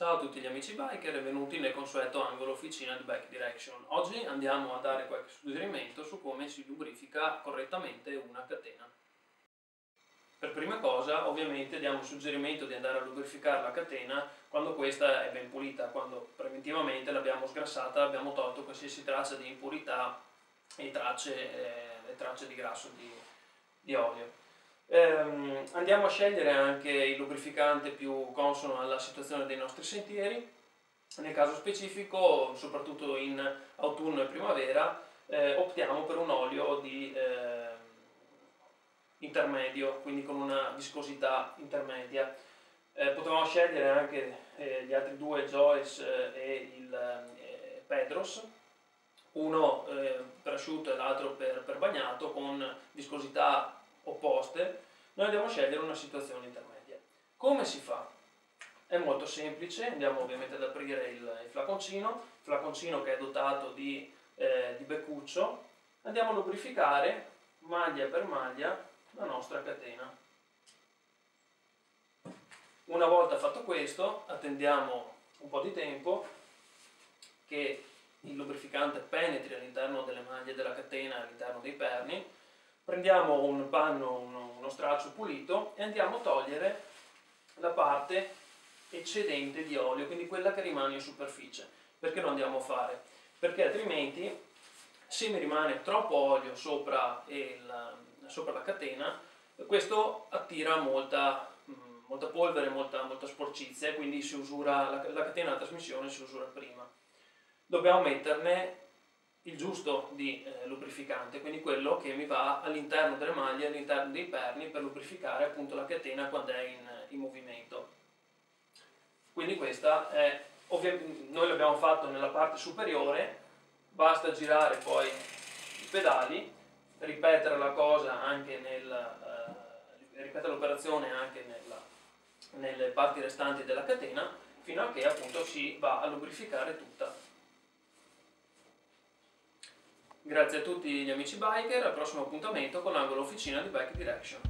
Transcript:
Ciao a tutti gli amici biker e benvenuti nel consueto angolo officina di Bike Direction. Oggi andiamo a dare qualche suggerimento su come si lubrifica correttamente una catena. Per prima cosa ovviamente diamo il suggerimento di andare a lubrificare la catena quando questa è ben pulita, quando preventivamente l'abbiamo sgrassata, abbiamo tolto qualsiasi traccia di impurità e tracce, eh, tracce di grasso di, di olio. Ehm, andiamo a scegliere anche il lubrificante più consono alla situazione dei nostri sentieri. Nel caso specifico, soprattutto in autunno e primavera, eh, optiamo per un olio di eh, intermedio, quindi con una viscosità intermedia. Eh, potevamo scegliere anche eh, gli altri due, Joyce eh, e il eh, Pedros, uno per asciutto e l'altro per, per bagnato, con viscosità opposte, noi andiamo a scegliere una situazione intermedia. Come si fa? È molto semplice, andiamo ovviamente ad aprire il, il flaconcino, flaconcino che è dotato di, eh, di beccuccio, andiamo a lubrificare maglia per maglia la nostra catena. Una volta fatto questo, attendiamo un po' di tempo che il lubrificante penetri all'interno delle maglie della catena, all'interno dei perni, prendiamo un panno, uno, uno straccio pulito e andiamo a togliere la parte eccedente di olio, quindi quella che rimane in superficie. Perché lo andiamo a fare? Perché altrimenti se mi rimane troppo olio sopra, il, sopra la catena, questo attira molta, molta polvere, molta, molta sporcizia quindi si usura, la, la catena della trasmissione si usura prima. Dobbiamo metterne il giusto di eh, lubrificante, quindi quello che mi va all'interno delle maglie, all'interno dei perni per lubrificare appunto la catena quando è in, in movimento. Quindi questa è, noi l'abbiamo fatto nella parte superiore, basta girare poi i pedali, ripetere la cosa anche nel, eh, ripetere l'operazione anche nella, nelle parti restanti della catena, fino a che appunto si va a lubrificare tutta. Grazie a tutti gli amici biker, al prossimo appuntamento con l'angolo officina di Bike Direction.